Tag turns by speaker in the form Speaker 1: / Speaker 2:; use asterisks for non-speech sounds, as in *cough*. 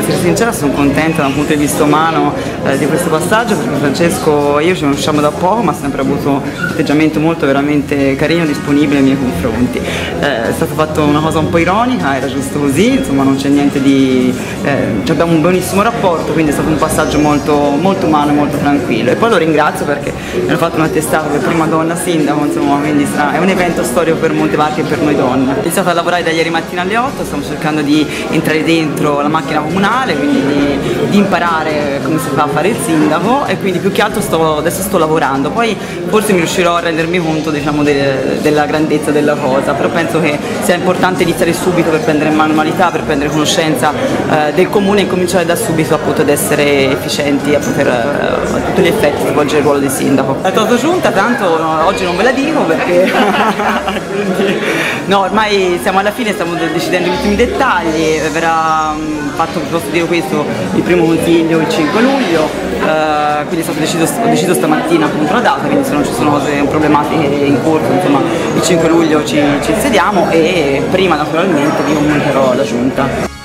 Speaker 1: sincera sono contenta da un punto di vista umano eh, di questo passaggio perché Francesco e io ci conosciamo da poco ma ha sempre avuto un atteggiamento molto veramente carino, disponibile nei miei confronti. Eh, è stata fatta una cosa un po' ironica, era giusto così, insomma non c'è niente di... Eh, abbiamo un buonissimo rapporto, quindi è stato un passaggio molto, molto umano e molto tranquillo. E poi lo ringrazio perché mi hanno fatto un attestato per prima donna sindaco, insomma, quindi è un evento storico per Montevarchi e per noi donne. Ho iniziato a lavorare da ieri mattina alle 8, stiamo cercando di entrare dentro la macchina comunale, quindi di, di imparare come si fa a fare il sindaco e quindi più che altro sto, adesso sto lavorando, poi forse mi riuscirò a rendermi conto diciamo, de, della grandezza della cosa, però penso che sia importante iniziare subito per prendere manualità, per prendere conoscenza eh, del comune e cominciare da subito appunto ad essere efficienti a poter eh, a tutti gli effetti svolgere il ruolo di sindaco. La Toto Giunta tanto no, oggi non ve la dico perché quindi, *laughs* no, ormai siamo alla fine, stiamo decidendo gli ultimi dettagli, verrà fatto, posso dire questo, il primo consiglio il 5 luglio, eh, quindi è stato deciso, deciso stamattina appunto la data, quindi se non ci sono cose problematiche in corso, insomma il 5 luglio ci, ci insediamo e prima naturalmente vi comunicherò la giunta.